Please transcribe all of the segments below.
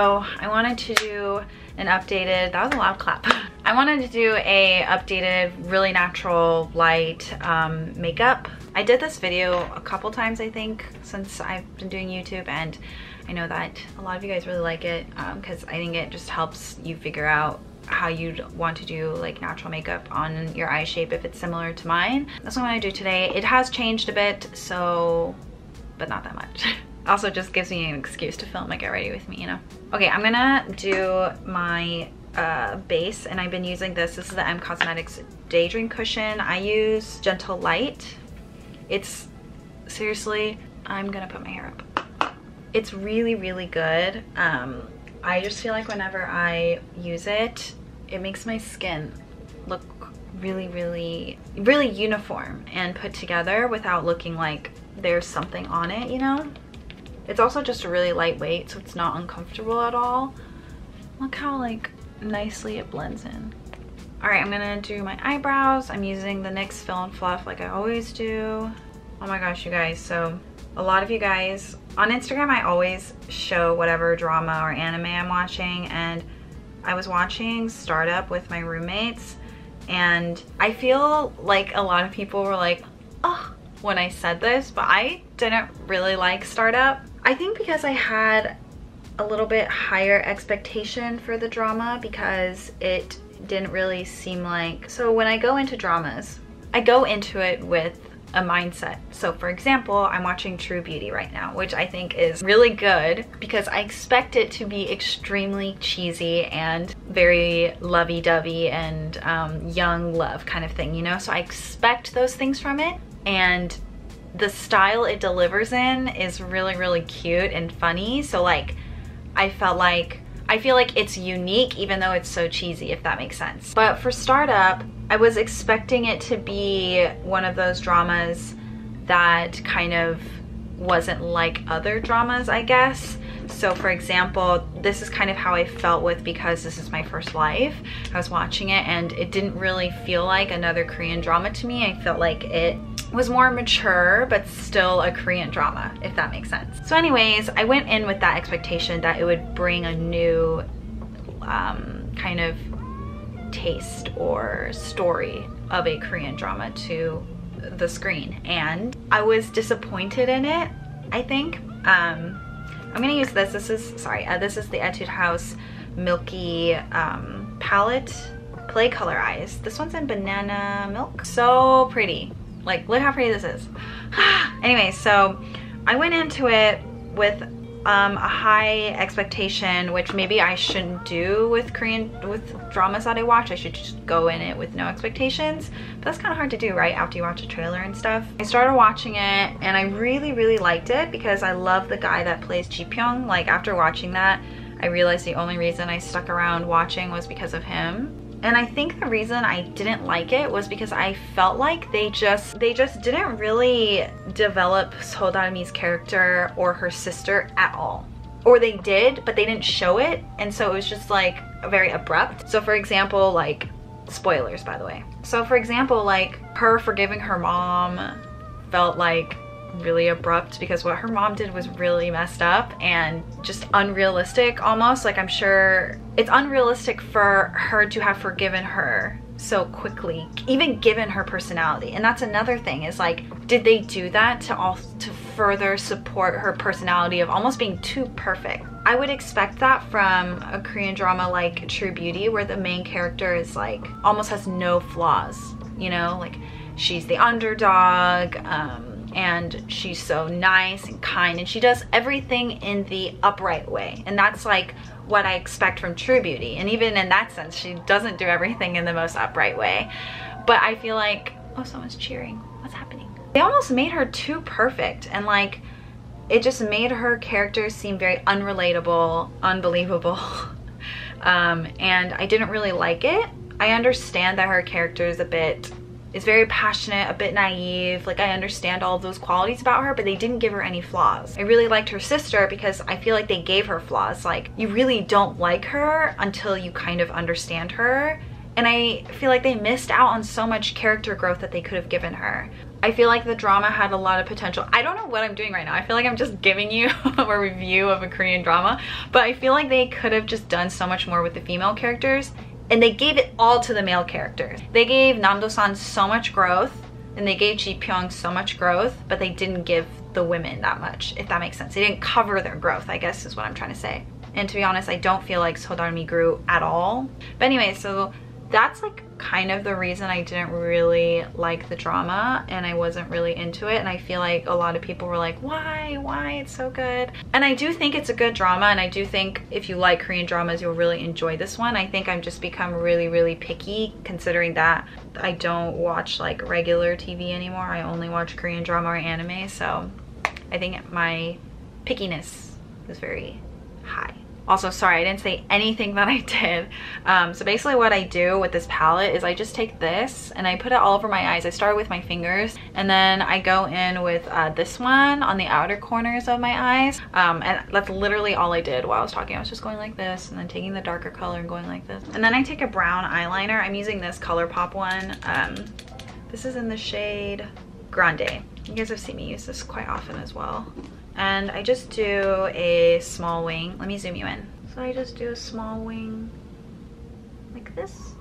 So I wanted to do an updated, that was a loud clap. I wanted to do a updated, really natural, light um, makeup. I did this video a couple times, I think, since I've been doing YouTube and I know that a lot of you guys really like it because um, I think it just helps you figure out how you'd want to do like natural makeup on your eye shape if it's similar to mine. That's what I'm gonna do today. It has changed a bit, so, but not that much. also just gives me an excuse to film and get ready with me, you know? Okay, I'm gonna do my uh, base and I've been using this. This is the M Cosmetics Daydream Cushion. I use Gentle Light. It's seriously, I'm gonna put my hair up. It's really, really good. Um, I just feel like whenever I use it, it makes my skin look really, really, really uniform and put together without looking like there's something on it, you know? It's also just a really lightweight, so it's not uncomfortable at all. Look how like nicely it blends in. All right, I'm gonna do my eyebrows. I'm using the NYX Fill and Fluff like I always do. Oh my gosh, you guys, so a lot of you guys, on Instagram I always show whatever drama or anime I'm watching and I was watching Startup with my roommates and I feel like a lot of people were like, oh, when I said this, but I didn't really like Startup. I think because I had a little bit higher expectation for the drama because it didn't really seem like, so when I go into dramas, I go into it with a mindset. So for example, I'm watching True Beauty right now, which I think is really good because I expect it to be extremely cheesy and very lovey-dovey and um, young love kind of thing, you know? So I expect those things from it and the style it delivers in is really, really cute and funny. So like, I felt like I feel like it's unique even though it's so cheesy, if that makes sense. But for Startup, I was expecting it to be one of those dramas that kind of wasn't like other dramas, I guess. So for example, this is kind of how I felt with Because This Is My First Life. I was watching it and it didn't really feel like another Korean drama to me. I felt like it was more mature, but still a Korean drama, if that makes sense. So anyways, I went in with that expectation that it would bring a new um, kind of taste or story of a Korean drama to the screen. And I was disappointed in it, I think. Um, I'm gonna use this. This is, sorry, uh, this is the Etude House Milky um, palette play color eyes this one's in banana milk so pretty like, look how pretty this is. anyway, so I went into it with um, a high expectation, which maybe I shouldn't do with Korean, with dramas that I watch. I should just go in it with no expectations. But that's kind of hard to do, right? After you watch a trailer and stuff. I started watching it and I really, really liked it because I love the guy that plays Ji Pyong. Like after watching that, I realized the only reason I stuck around watching was because of him. And I think the reason I didn't like it was because I felt like they just they just didn't really develop Seo Dal-mi's character or her sister at all. Or they did, but they didn't show it. And so it was just like very abrupt. So for example, like spoilers by the way. So for example, like her forgiving her mom felt like really abrupt because what her mom did was really messed up and just unrealistic almost. Like I'm sure it's unrealistic for her to have forgiven her so quickly, even given her personality. And that's another thing is like, did they do that to all to further support her personality of almost being too perfect? I would expect that from a Korean drama like True Beauty where the main character is like almost has no flaws, you know, like she's the underdog, um, and she's so nice and kind and she does everything in the upright way. And that's like what I expect from True Beauty. And even in that sense she doesn't do everything in the most upright way. But I feel like oh someone's cheering. What's happening? They almost made her too perfect. And like it just made her character seem very unrelatable unbelievable. Um, and I didn't really like it. I understand that her character is a bit is very passionate, a bit naive. Like I understand all of those qualities about her, but they didn't give her any flaws. I really liked her sister because I feel like they gave her flaws. Like you really don't like her until you kind of understand her. And I feel like they missed out on so much character growth that they could have given her. I feel like the drama had a lot of potential. I don't know what I'm doing right now. I feel like I'm just giving you a review of a Korean drama, but I feel like they could have just done so much more with the female characters and they gave it all to the male characters. They gave Namdo-san so much growth and they gave Ji Pyong so much growth, but they didn't give the women that much, if that makes sense. They didn't cover their growth, I guess is what I'm trying to say. And to be honest, I don't feel like Seo Dal-mi grew at all. But anyway, so that's like kind of the reason I didn't really like the drama and I wasn't really into it and I feel like a lot of people were like why? Why? It's so good. And I do think it's a good drama and I do think if you like Korean dramas you'll really enjoy this one. I think I've just become really really picky considering that I don't watch like regular TV anymore. I only watch Korean drama or anime so I think my pickiness is very high also, sorry, I didn't say anything that I did. Um, so basically what I do with this palette is I just take this and I put it all over my eyes. I start with my fingers and then I go in with uh, this one on the outer corners of my eyes. Um, and that's literally all I did while I was talking. I was just going like this and then taking the darker color and going like this. And then I take a brown eyeliner. I'm using this ColourPop one. Um, this is in the shade Grande. You guys have seen me use this quite often as well and I just do a small wing. Let me zoom you in. So I just do a small wing like this.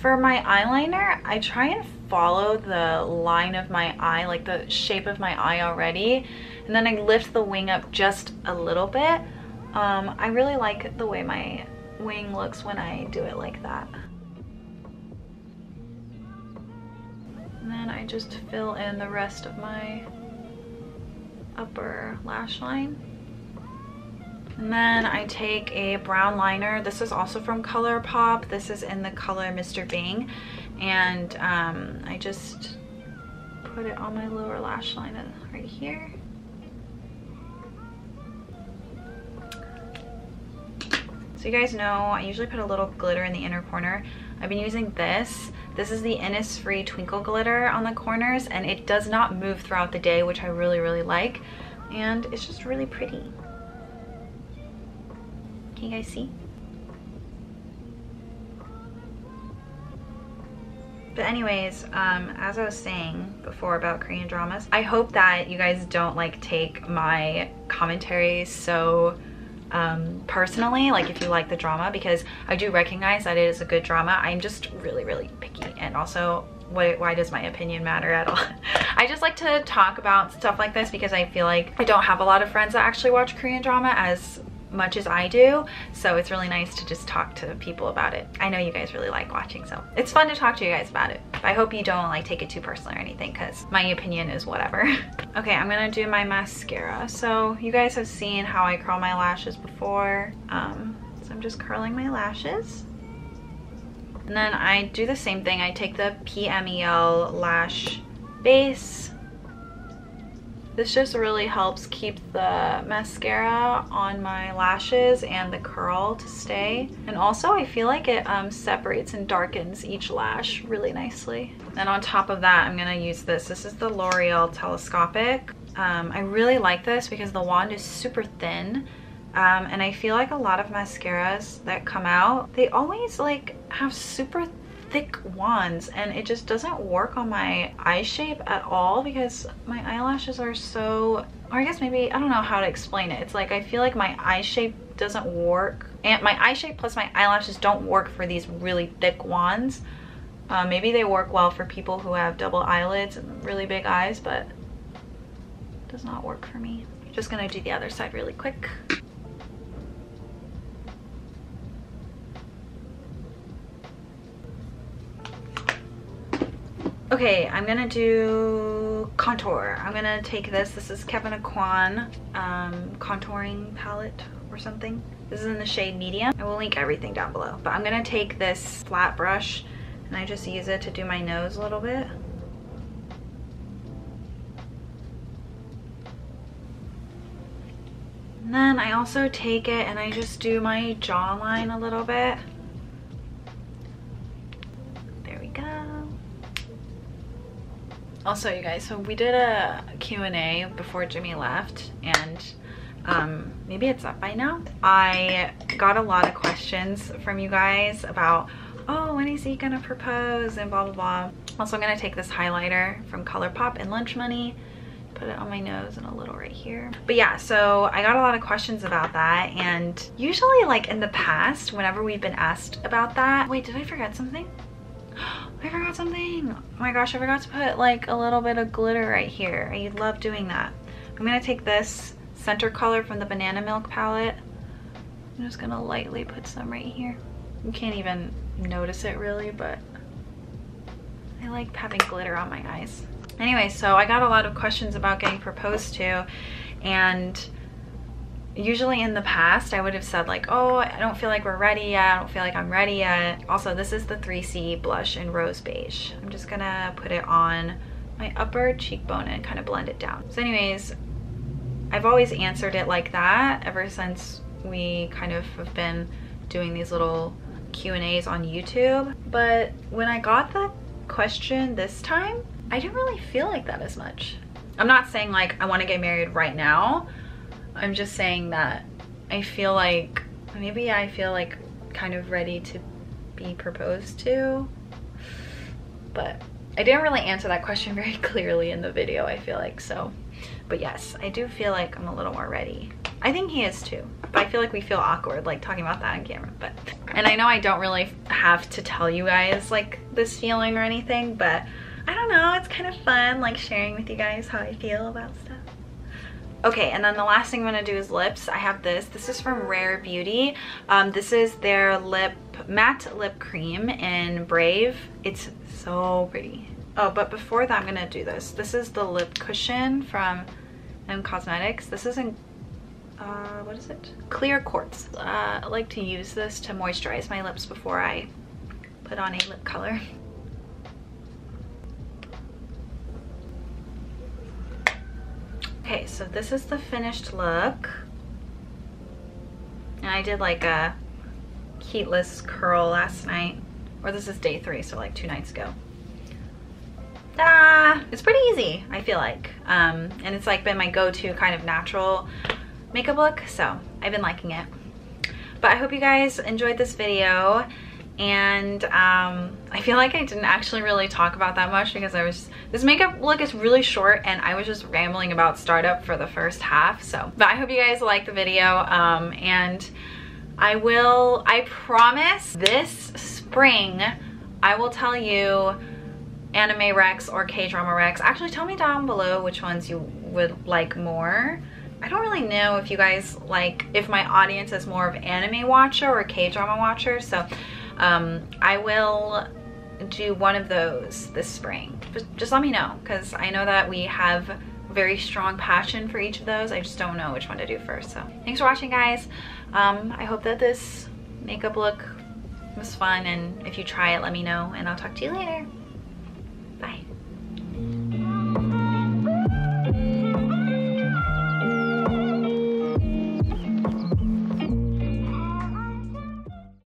For my eyeliner, I try and follow the line of my eye, like the shape of my eye already. And then I lift the wing up just a little bit. Um, I really like the way my wing looks when I do it like that. And then I just fill in the rest of my upper lash line. And then I take a brown liner. This is also from ColourPop. This is in the color Mr. Bing. And um, I just put it on my lower lash line right here. So you guys know I usually put a little glitter in the inner corner. I've been using this this is the Innisfree Twinkle Glitter on the corners and it does not move throughout the day, which I really, really like. And it's just really pretty. Can you guys see? But anyways, um, as I was saying before about Korean dramas, I hope that you guys don't like take my commentary so um, personally, like if you like the drama, because I do recognize that it is a good drama. I'm just really, really picky. And also, why, why does my opinion matter at all? I just like to talk about stuff like this because I feel like I don't have a lot of friends that actually watch Korean drama as much as I do. So it's really nice to just talk to people about it. I know you guys really like watching, so it's fun to talk to you guys about it. I hope you don't like take it too personal or anything because my opinion is whatever. okay, I'm gonna do my mascara. So you guys have seen how I curl my lashes before. Um, so I'm just curling my lashes. And then I do the same thing. I take the PMEL lash base this just really helps keep the mascara on my lashes and the curl to stay. And also I feel like it um, separates and darkens each lash really nicely. And on top of that, I'm gonna use this. This is the L'Oreal Telescopic. Um, I really like this because the wand is super thin. Um, and I feel like a lot of mascaras that come out, they always like have super thick wands and it just doesn't work on my eye shape at all because my eyelashes are so or I guess maybe I don't know how to explain it. It's like I feel like my eye shape doesn't work and my eye shape plus my eyelashes don't work for these really thick wands. Uh, maybe they work well for people who have double eyelids and really big eyes but does not work for me. Just gonna do the other side really quick Okay, I'm gonna do contour. I'm gonna take this. This is Kevyn Aucoin um, contouring palette or something. This is in the shade medium. I will link everything down below. But I'm gonna take this flat brush and I just use it to do my nose a little bit. And then I also take it and I just do my jawline a little bit. Also, you guys, so we did a Q&A before Jimmy left, and Um, maybe it's up by now. I got a lot of questions from you guys about, oh, when is he gonna propose and blah, blah, blah. Also, I'm gonna take this highlighter from ColourPop and Lunch Money put it on my nose and a little right here. But yeah, so I got a lot of questions about that and usually like in the past, whenever we've been asked about that, wait, did I forget something? I forgot something. Oh my gosh, I forgot to put like a little bit of glitter right here. I love doing that. I'm gonna take this center color from the Banana Milk palette. I'm just gonna lightly put some right here. You can't even notice it really, but I like having glitter on my eyes. Anyway, so I got a lot of questions about getting proposed to and usually in the past I would have said like, oh, I don't feel like we're ready yet. I don't feel like I'm ready yet. Also, this is the 3C blush in Rose Beige. I'm just gonna put it on my upper cheekbone and kind of blend it down. So anyways, I've always answered it like that ever since we kind of have been doing these little Q&As on YouTube. But when I got the question this time, I didn't really feel like that as much. I'm not saying like I want to get married right now. I'm just saying that I feel like maybe I feel like kind of ready to be proposed to. But I didn't really answer that question very clearly in the video, I feel like, so. But yes, I do feel like I'm a little more ready. I think he is too, but I feel like we feel awkward like talking about that on camera, but. And I know I don't really have to tell you guys like this feeling or anything, but I don't know, it's kind of fun like sharing with you guys how I feel about stuff. Okay, and then the last thing I'm gonna do is lips. I have this. This is from Rare Beauty. Um, this is their lip matte lip cream in Brave. It's so pretty. Oh, but before that, I'm gonna do this. This is the lip cushion from M Cosmetics. This is in, uh, what is it? Clear quartz. Uh, I like to use this to moisturize my lips before I put on a lip color. Okay, so this is the finished look. And I did like a heatless curl last night. Or this is day three, so like two nights ago. Ah, it's pretty easy, I feel like. Um, and it's like been my go-to kind of natural makeup look, so I've been liking it. But I hope you guys enjoyed this video and um, I feel like I didn't actually really talk about that much because I was this makeup look is really short and I was just rambling about startup for the first half so. But I hope you guys like the video um, and I will I promise this spring I will tell you anime recs or k-drama recs actually tell me down below which ones you would like more. I don't really know if you guys like if my audience is more of anime watcher or k-drama watcher so um, I will do one of those this spring. Just, just let me know because I know that we have very strong passion for each of those. I just don't know which one to do first. So thanks for watching guys. Um, I hope that this makeup look was fun and if you try it, let me know and I'll talk to you later.